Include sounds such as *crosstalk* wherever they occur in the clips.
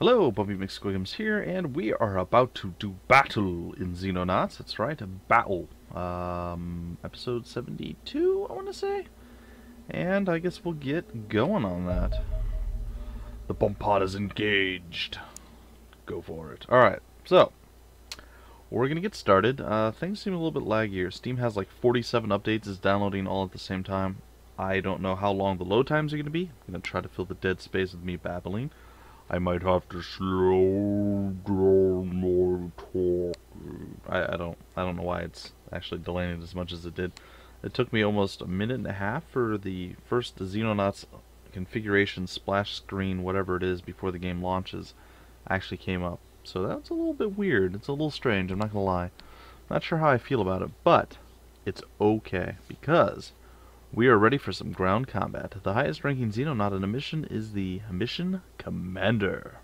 Hello, Bumpy McSquigums here, and we are about to do battle in Xenonauts. That's right, a battle. Um, episode 72, I want to say? And I guess we'll get going on that. The Bompod is engaged. Go for it. Alright, so, we're going to get started. Uh, things seem a little bit laggier. Steam has like 47 updates, is downloading all at the same time. I don't know how long the load times are going to be. I'm going to try to fill the dead space with me babbling. I might have to slow down more. I, I don't I don't know why it's actually delaying it as much as it did. It took me almost a minute and a half for the first Xenonauts configuration splash screen, whatever it is, before the game launches, actually came up. So that's a little bit weird. It's a little strange, I'm not gonna lie. Not sure how I feel about it, but it's okay because we are ready for some ground combat. The highest ranking Xenonaut in a mission is the Mission Commander,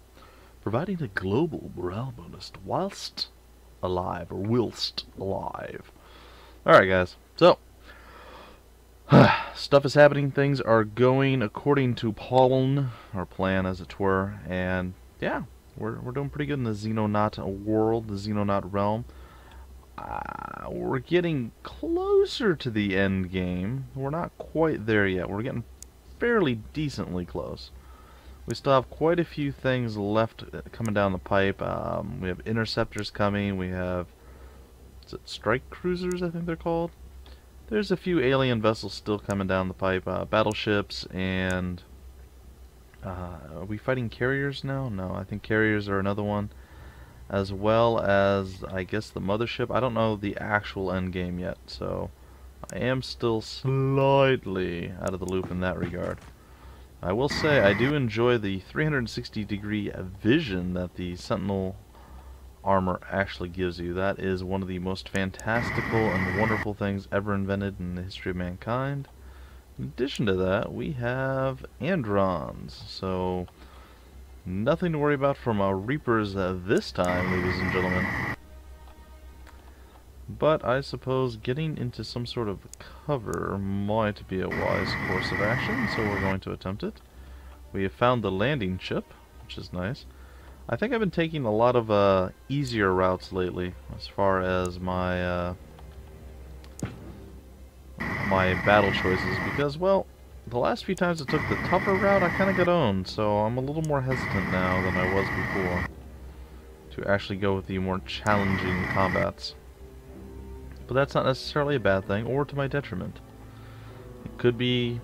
providing a global morale bonus whilst alive, or whilst alive. Alright guys, so, *sighs* stuff is happening, things are going according to Pollen, our plan as it were, and yeah, we're, we're doing pretty good in the Xenonaut world, the Xenonaut realm. Uh, we're getting closer to the end game. We're not quite there yet. We're getting fairly decently close. We still have quite a few things left uh, coming down the pipe. Um, we have interceptors coming. We have is it strike cruisers? I think they're called. There's a few alien vessels still coming down the pipe. Uh, battleships and uh, are we fighting carriers now? No, I think carriers are another one as well as I guess the mothership. I don't know the actual end game yet, so I am still slightly out of the loop in that regard. I will say I do enjoy the 360 degree vision that the Sentinel armor actually gives you. That is one of the most fantastical and wonderful things ever invented in the history of mankind. In addition to that, we have Androns, so Nothing to worry about from our Reapers uh, this time, ladies and gentlemen. But I suppose getting into some sort of cover might be a wise course of action, so we're going to attempt it. We have found the landing ship, which is nice. I think I've been taking a lot of uh, easier routes lately, as far as my uh, my battle choices, because, well, the last few times I took the tougher route, I kind of got owned, so I'm a little more hesitant now than I was before to actually go with the more challenging combats. But that's not necessarily a bad thing, or to my detriment. It could be,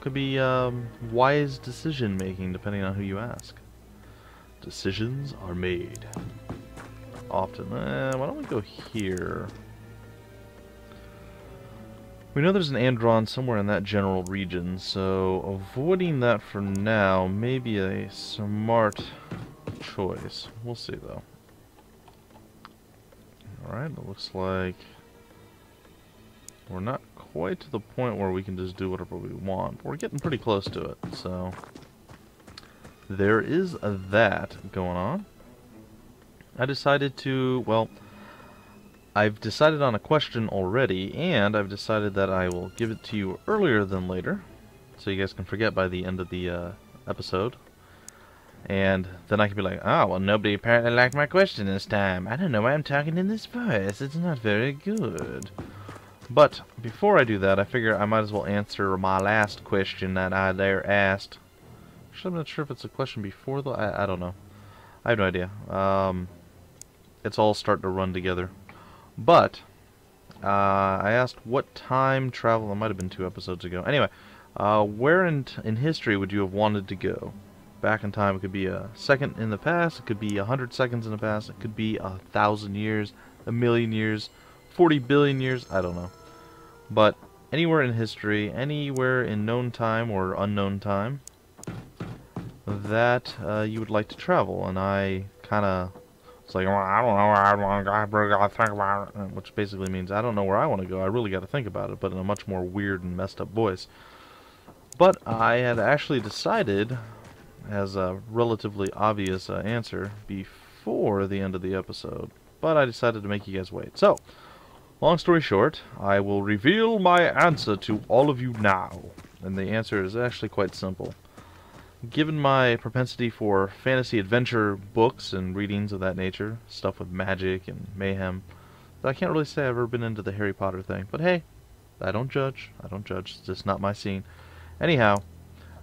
could be um, wise decision making, depending on who you ask. Decisions are made. Often. Eh, why don't we go here? We know there's an Andron somewhere in that general region, so avoiding that for now may be a smart choice. We'll see, though. Alright, it looks like we're not quite to the point where we can just do whatever we want. We're getting pretty close to it, so there is that going on. I decided to, well, I've decided on a question already, and I've decided that I will give it to you earlier than later, so you guys can forget by the end of the uh, episode. And then I can be like, oh, well, nobody apparently liked my question this time. I don't know why I'm talking in this voice. It's not very good. But before I do that, I figure I might as well answer my last question that I there asked. Actually, I'm not sure if it's a question before, though. I, I don't know. I have no idea. Um, it's all starting to run together. But, uh, I asked what time travel, that might have been two episodes ago. Anyway, uh, where in, in history would you have wanted to go? Back in time, it could be a second in the past, it could be a hundred seconds in the past, it could be a thousand years, a million years, 40 billion years, I don't know. But anywhere in history, anywhere in known time or unknown time, that uh, you would like to travel. And I kind of it's like, well, I don't know where I want to go. I really got to think about it. Which basically means I don't know where I want to go. I really got to think about it, but in a much more weird and messed up voice. But I had actually decided, as a relatively obvious uh, answer, before the end of the episode. But I decided to make you guys wait. So, long story short, I will reveal my answer to all of you now. And the answer is actually quite simple. Given my propensity for fantasy adventure books and readings of that nature, stuff with magic and mayhem, I can't really say I've ever been into the Harry Potter thing. But hey, I don't judge. I don't judge. It's just not my scene. Anyhow,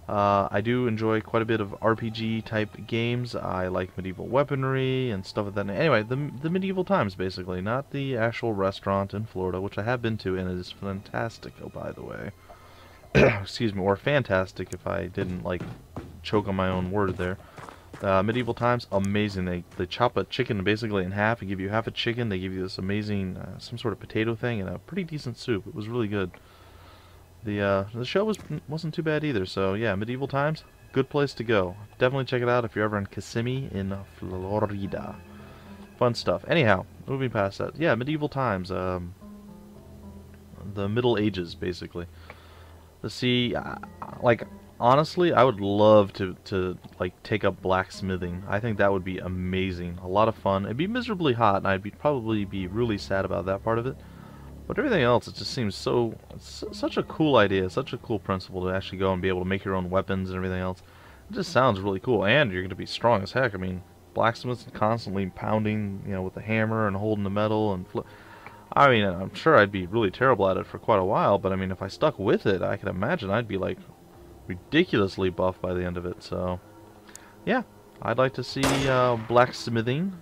uh, I do enjoy quite a bit of RPG type games. I like medieval weaponry and stuff like that. Anyway, the, the medieval times basically, not the actual restaurant in Florida, which I have been to and it is fantastic, oh, by the way. *clears throat* Excuse me, or fantastic if I didn't like choke on my own word there. Uh, medieval times, amazing. They they chop a chicken basically in half and give you half a chicken. They give you this amazing, uh, some sort of potato thing and a pretty decent soup. It was really good. The uh, the show was wasn't too bad either. So yeah, medieval times, good place to go. Definitely check it out if you're ever in Kissimmee in Florida. Fun stuff. Anyhow, moving past that, yeah, medieval times. Um, the Middle Ages basically. To see, uh, like honestly, I would love to, to like take up blacksmithing. I think that would be amazing. A lot of fun. It'd be miserably hot, and I'd be probably be really sad about that part of it. But everything else, it just seems so such a cool idea, such a cool principle to actually go and be able to make your own weapons and everything else. It just sounds really cool, and you're going to be strong as heck. I mean, blacksmiths constantly pounding, you know, with the hammer and holding the metal and. I mean, I'm sure I'd be really terrible at it for quite a while, but I mean, if I stuck with it, I can imagine I'd be like ridiculously buff by the end of it. So, yeah, I'd like to see uh, blacksmithing.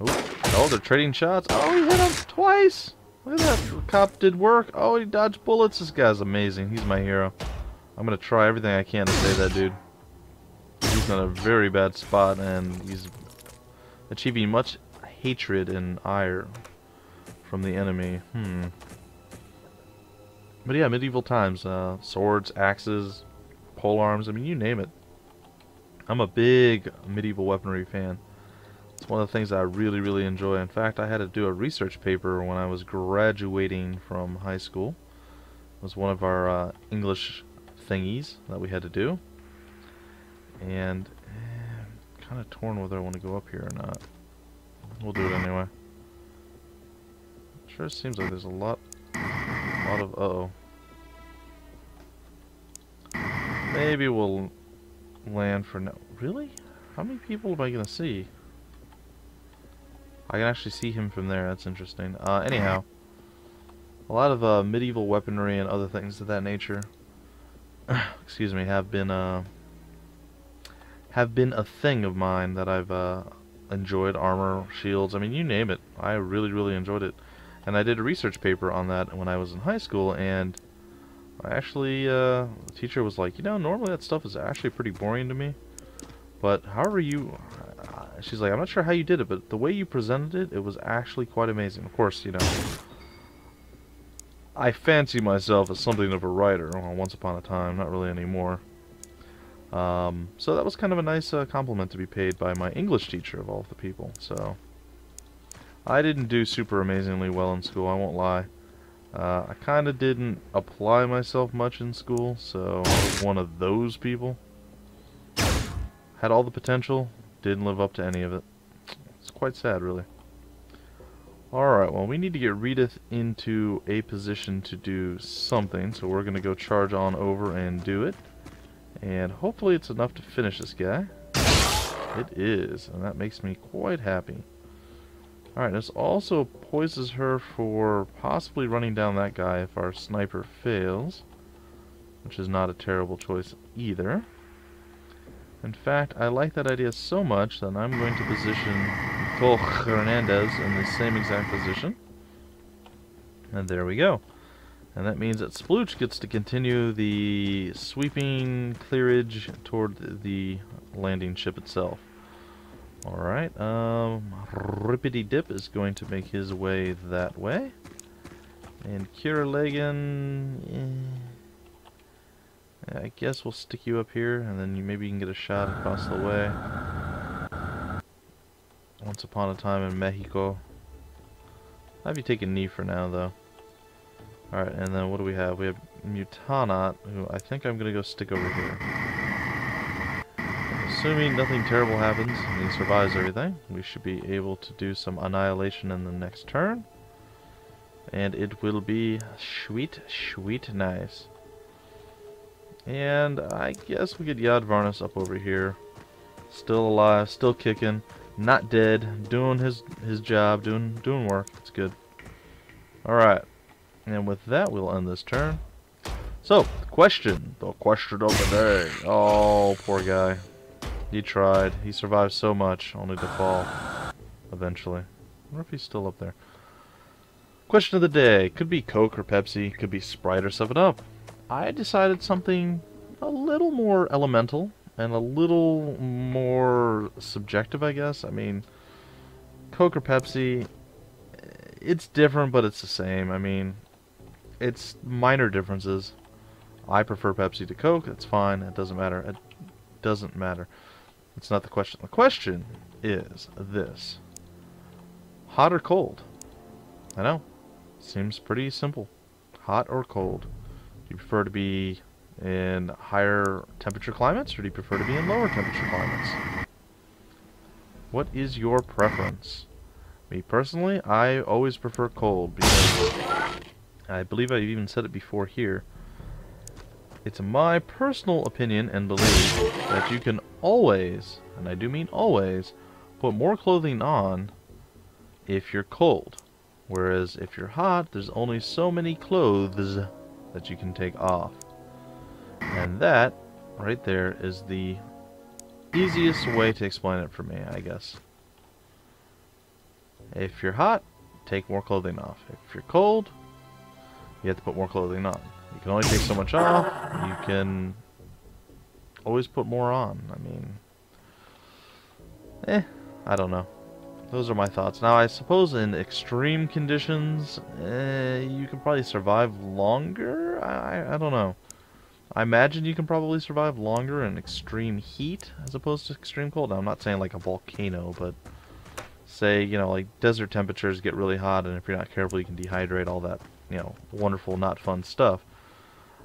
Oh, they're trading shots. Oh, he hit him twice. Look at that. The cop did work. Oh, he dodged bullets. This guy's amazing. He's my hero. I'm going to try everything I can to save that dude. He's in a very bad spot, and he's achieving much hatred and ire from the enemy. Hmm. But yeah, medieval times. Uh, swords, axes, pole arms. I mean, you name it. I'm a big medieval weaponry fan. It's one of the things I really, really enjoy. In fact, I had to do a research paper when I was graduating from high school. It was one of our uh, English thingies that we had to do. And eh, kind of torn whether I want to go up here or not. We'll do it anyway. Sure seems like there's a lot, a lot of, uh oh Maybe we'll land for now. Really? How many people am I going to see? I can actually see him from there. That's interesting. Uh, anyhow, a lot of uh, medieval weaponry and other things of that nature, *clears throat* excuse me, have been uh, have been a thing of mine that I've uh, enjoyed. Armor, shields. I mean, you name it. I really, really enjoyed it. And I did a research paper on that when I was in high school, and I actually, uh, the teacher was like, you know, normally that stuff is actually pretty boring to me. But however you, uh, she's like, I'm not sure how you did it, but the way you presented it, it was actually quite amazing. Of course, you know, I fancy myself as something of a writer well, once upon a time, not really anymore. Um, so that was kind of a nice uh, compliment to be paid by my English teacher of all the people. So I didn't do super amazingly well in school, I won't lie. Uh, I kind of didn't apply myself much in school, so one of those people. Had all the potential, didn't live up to any of it. It's quite sad, really. Alright, well, we need to get Redith into a position to do something, so we're going to go charge on over and do it. And hopefully it's enough to finish this guy. It is, and that makes me quite happy. Alright, this also poises her for possibly running down that guy if our sniper fails. Which is not a terrible choice either. In fact, I like that idea so much that I'm going to position Cole Hernandez in the same exact position. And there we go. And that means that Splooch gets to continue the sweeping clearage toward the landing ship itself. Alright, um, Rippity Dip is going to make his way that way. And Kierlegan, eh, I guess we'll stick you up here, and then you maybe you can get a shot across the way. Once upon a time in Mexico. You take a knee for now, though. Alright, and then what do we have? We have Mutanot, who I think I'm going to go stick over here. Assuming nothing terrible happens and he survives everything, we should be able to do some annihilation in the next turn. And it will be sweet, sweet nice. And I guess we get Yadvarnis up over here. Still alive, still kicking, not dead, doing his his job, doing doing work. It's good. Alright. And with that, we'll end this turn. So, question. The question of the day. Oh, poor guy. He tried. He survived so much, only to fall. Eventually. I wonder if he's still up there. Question of the day. Could be Coke or Pepsi. Could be Sprite or 7-Up. I decided something a little more elemental and a little more subjective, I guess. I mean, Coke or Pepsi, eh, it's different, but it's the same. I mean, it's minor differences. I prefer Pepsi to Coke. It's fine. It doesn't matter. It doesn't matter. It's not the question. The question is this. Hot or cold? I know. Seems pretty simple. Hot or cold? Do you prefer to be in higher temperature climates or do you prefer to be in lower temperature climates? What is your preference? Me personally, I always prefer cold because I believe I've even said it before here. It's my personal opinion and belief that you can always, and I do mean always, put more clothing on if you're cold. Whereas if you're hot, there's only so many clothes that you can take off. And that, right there, is the easiest way to explain it for me, I guess. If you're hot, take more clothing off. If you're cold, you have to put more clothing on. You can only take so much off. You can always put more on. I mean, eh, I don't know. Those are my thoughts. Now, I suppose in extreme conditions, eh, you can probably survive longer? I, I don't know. I imagine you can probably survive longer in extreme heat as opposed to extreme cold. Now, I'm not saying like a volcano, but say, you know, like desert temperatures get really hot, and if you're not careful, you can dehydrate all that, you know, wonderful, not fun stuff.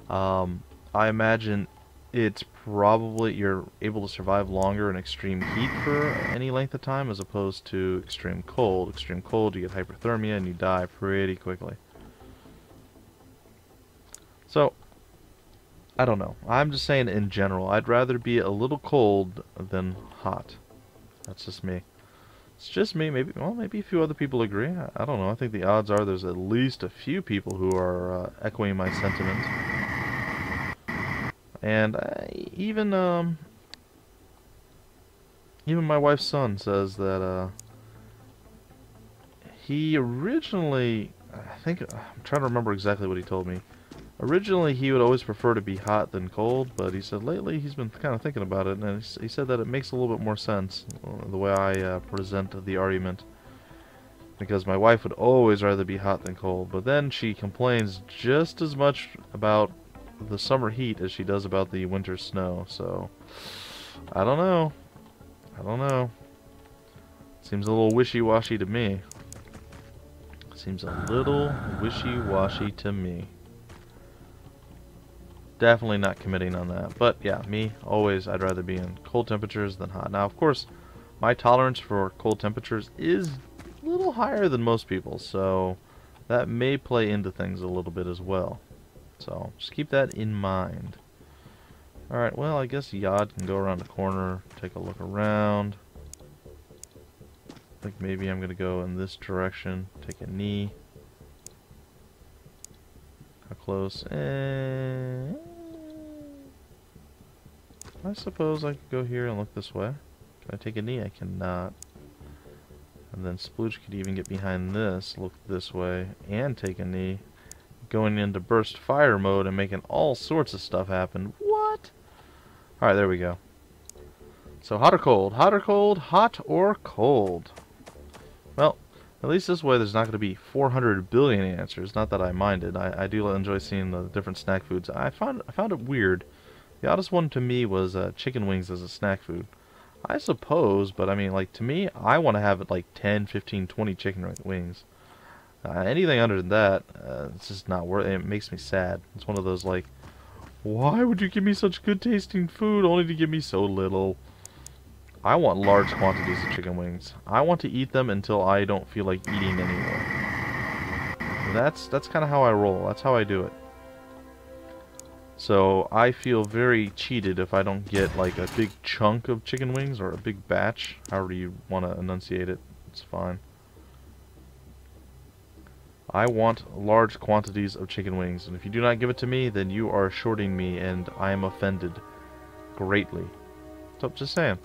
Um, I imagine it's probably you're able to survive longer in extreme heat for any length of time as opposed to extreme cold. Extreme cold, you get hyperthermia and you die pretty quickly. So, I don't know. I'm just saying in general, I'd rather be a little cold than hot. That's just me. It's just me. Maybe, well, maybe a few other people agree. I, I don't know. I think the odds are there's at least a few people who are uh, echoing my sentiment. And I, even um, even my wife's son says that uh, he originally, I think I'm trying to remember exactly what he told me. Originally, he would always prefer to be hot than cold, but he said lately he's been kind of thinking about it, and he said that it makes a little bit more sense uh, the way I uh, present the argument. Because my wife would always rather be hot than cold, but then she complains just as much about the summer heat as she does about the winter snow. So, I don't know. I don't know. Seems a little wishy-washy to me. Seems a little wishy-washy to me. Definitely not committing on that. But yeah, me, always, I'd rather be in cold temperatures than hot. Now, of course, my tolerance for cold temperatures is a little higher than most people, so that may play into things a little bit as well. So just keep that in mind. Alright, well, I guess Yod can go around the corner, take a look around. I think maybe I'm going to go in this direction, take a knee. How close? Eh, I suppose I could go here and look this way. Can I take a knee? I cannot. And then Splooge could even get behind this, look this way, and take a knee going into burst fire mode and making all sorts of stuff happen. What? Alright, there we go. So hot or cold? Hot or cold? Hot or cold? Well, at least this way there's not going to be 400 billion answers. Not that I minded. I, I do enjoy seeing the different snack foods. I found I found it weird. The oddest one to me was uh, chicken wings as a snack food. I suppose, but I mean, like, to me, I want to have like 10, 15, 20 chicken wings. Uh, anything under that, uh, it's just not worth it. It makes me sad. It's one of those like, why would you give me such good tasting food only to give me so little? I want large quantities of chicken wings. I want to eat them until I don't feel like eating anymore. That's that's kind of how I roll. That's how I do it. So I feel very cheated if I don't get like a big chunk of chicken wings or a big batch, however you want to enunciate it, it's fine. I want large quantities of chicken wings, and if you do not give it to me, then you are shorting me, and I am offended greatly. So, just saying.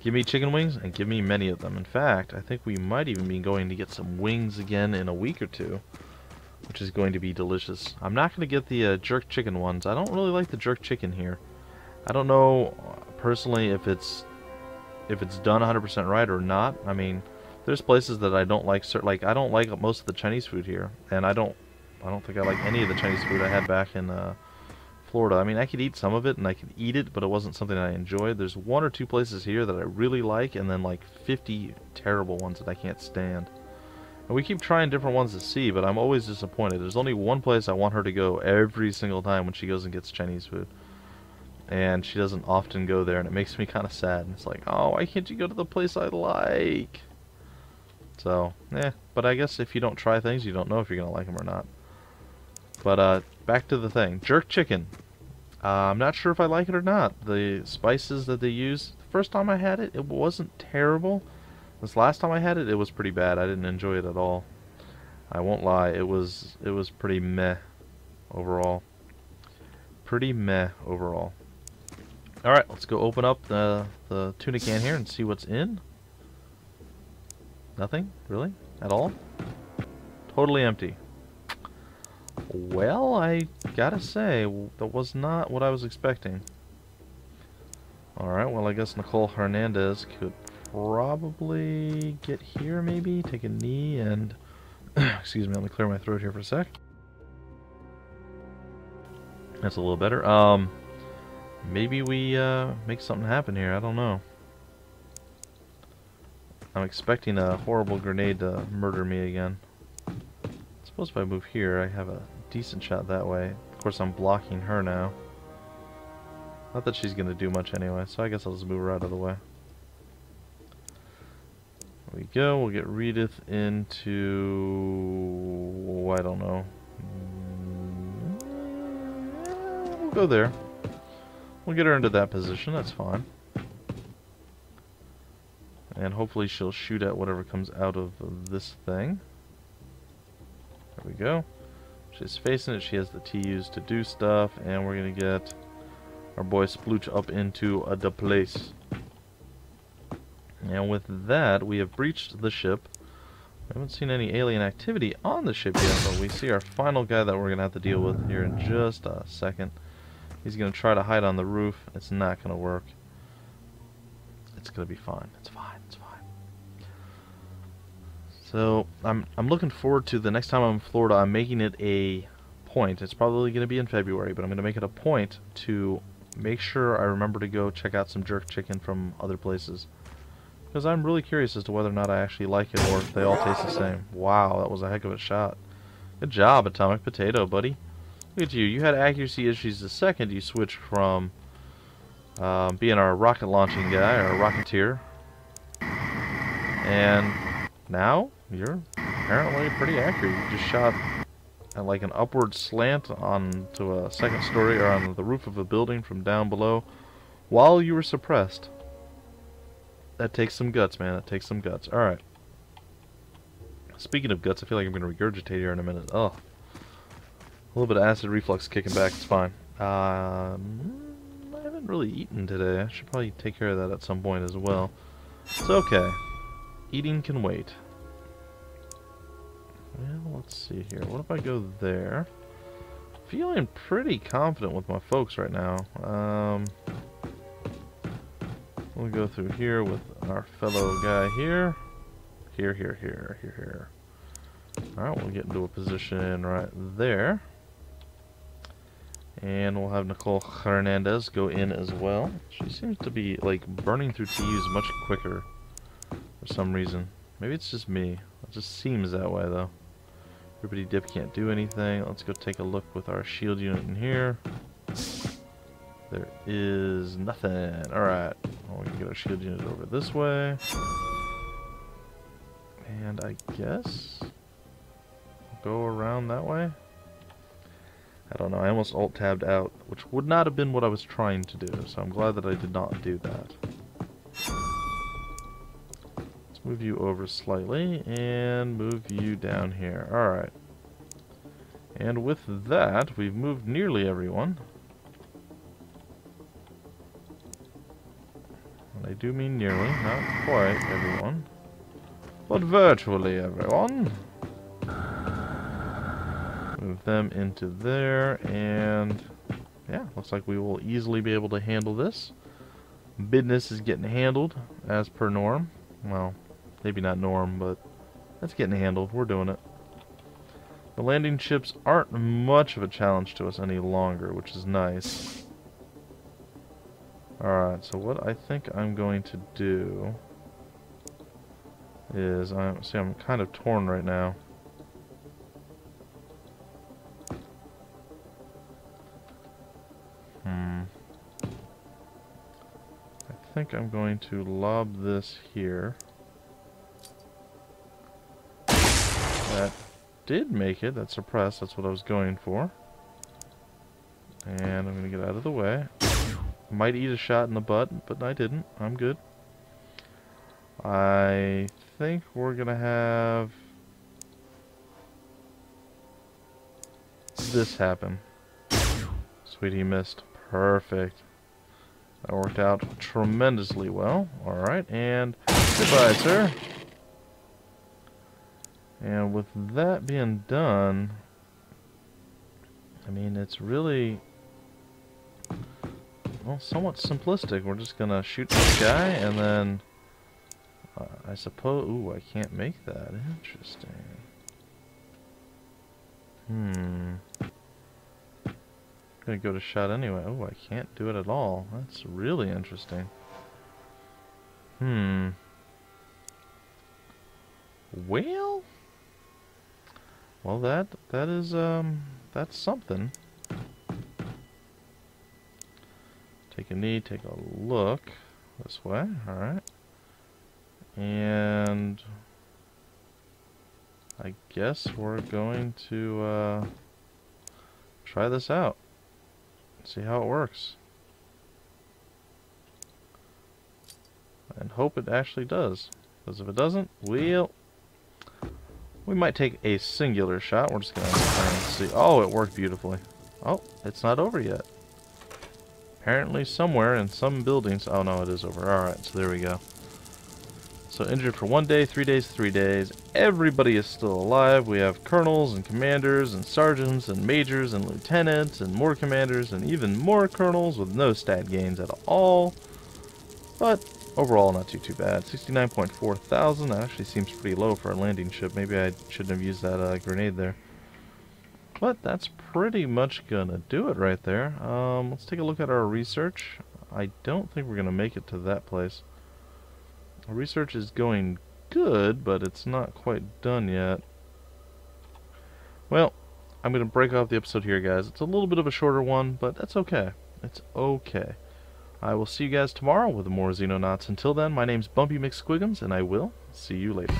Give me chicken wings, and give me many of them. In fact, I think we might even be going to get some wings again in a week or two, which is going to be delicious. I'm not going to get the uh, jerk chicken ones. I don't really like the jerk chicken here. I don't know, personally, if it's if it's done 100% right or not. I mean... There's places that I don't like. Like I don't like most of the Chinese food here, and I don't. I don't think I like any of the Chinese food I had back in uh, Florida. I mean, I could eat some of it, and I could eat it, but it wasn't something I enjoyed. There's one or two places here that I really like, and then like 50 terrible ones that I can't stand. And we keep trying different ones to see, but I'm always disappointed. There's only one place I want her to go every single time when she goes and gets Chinese food. And she doesn't often go there, and it makes me kind of sad. And it's like, oh, why can't you go to the place I like? So, yeah. But I guess if you don't try things, you don't know if you're going to like them or not. But, uh, back to the thing. Jerk chicken. Uh, I'm not sure if I like it or not. The spices that they use, the first time I had it, it wasn't terrible. This last time I had it, it was pretty bad. I didn't enjoy it at all. I won't lie, it was it was pretty meh overall. Pretty meh overall. Alright, let's go open up the, the tuna can here and see what's in. Nothing? Really? At all? Totally empty. Well, I gotta say, that was not what I was expecting. Alright, well I guess Nicole Hernandez could probably get here maybe, take a knee and... *clears throat* excuse me, let me clear my throat here for a sec. That's a little better. Um, maybe we uh, make something happen here, I don't know. I'm expecting a horrible grenade to murder me again. I suppose if I move here, I have a decent shot that way. Of course, I'm blocking her now. Not that she's going to do much anyway, so I guess I'll just move her out of the way. There we go. We'll get Redith into... I don't know. We'll go there. We'll get her into that position. That's fine. And hopefully she'll shoot at whatever comes out of this thing. There we go. She's facing it. She has the TUs to do stuff. And we're going to get our boy Splooch up into a place. And with that, we have breached the ship. We haven't seen any alien activity on the ship yet, but we see our final guy that we're going to have to deal with here in just a second. He's going to try to hide on the roof. It's not going to work. It's going to be fine. It's fine. It's fine. So I'm I'm looking forward to the next time I'm in Florida. I'm making it a point. It's probably going to be in February, but I'm going to make it a point to make sure I remember to go check out some jerk chicken from other places. Because I'm really curious as to whether or not I actually like it or if they all taste the same. Wow, that was a heck of a shot. Good job, Atomic Potato, buddy. Look at you. You had accuracy issues the second you switched from um, being our rocket launching guy, our rocketeer. And now, you're apparently pretty accurate. You just shot at like an upward slant onto a second story or on the roof of a building from down below while you were suppressed. That takes some guts, man. That takes some guts. Alright. Speaking of guts, I feel like I'm going to regurgitate here in a minute. Oh. A little bit of acid reflux kicking back. It's fine. Um, haven't really eaten today. I should probably take care of that at some point as well. It's okay. Eating can wait. Well, let's see here. What if I go there? Feeling pretty confident with my folks right now. Um, we'll go through here with our fellow guy here. Here, here, here, here, here. Alright, we'll get into a position right there. And we'll have Nicole Hernandez go in as well. She seems to be, like, burning through TUs much quicker for some reason. Maybe it's just me. It just seems that way, though. Everybody dip can't do anything. Let's go take a look with our shield unit in here. There is nothing. Alright. Well, we can get our shield unit over this way. And I guess... We'll go around that way. I don't know, I almost alt-tabbed out, which would not have been what I was trying to do, so I'm glad that I did not do that. Let's move you over slightly, and move you down here. Alright. And with that, we've moved nearly everyone. And I do mean nearly, not quite everyone. But virtually everyone. Them into there, and yeah, looks like we will easily be able to handle this. Business is getting handled as per norm. Well, maybe not norm, but that's getting handled. We're doing it. The landing ships aren't much of a challenge to us any longer, which is nice. Alright, so what I think I'm going to do is, I'm, see I'm kind of torn right now. Hmm. think I'm going to lob this here. That did make it. That's suppressed. That's what I was going for. And I'm going to get out of the way. Might eat a shot in the butt, but I didn't. I'm good. I think we're going to have this happen. Sweet, he missed. Perfect. That worked out tremendously well. Alright, and goodbye, sir. And with that being done, I mean, it's really, well, somewhat simplistic. We're just going to shoot this guy, and then, uh, I suppose, ooh, I can't make that. Interesting. Hmm gonna go to shot anyway. Oh, I can't do it at all. That's really interesting. Hmm. Well, well that that is um that's something. Take a knee, take a look this way. All right, and I guess we're going to uh, try this out. See how it works. And hope it actually does. Because if it doesn't, we'll... We might take a singular shot. We're just going to see. Oh, it worked beautifully. Oh, it's not over yet. Apparently somewhere in some buildings... Oh, no, it is over. Alright, so there we go. So injured for one day, three days, three days. Everybody is still alive. We have colonels and commanders and sergeants and majors and lieutenants and more commanders and even more colonels with no stat gains at all. But overall, not too, too bad. 69.4 thousand. That actually seems pretty low for a landing ship. Maybe I shouldn't have used that uh, grenade there. But that's pretty much gonna do it right there. Um, let's take a look at our research. I don't think we're gonna make it to that place. Research is going good, but it's not quite done yet. Well, I'm going to break off the episode here, guys. It's a little bit of a shorter one, but that's okay. It's okay. I will see you guys tomorrow with more Xenonauts. Until then, my name's Bumpy McSquigums, and I will see you later.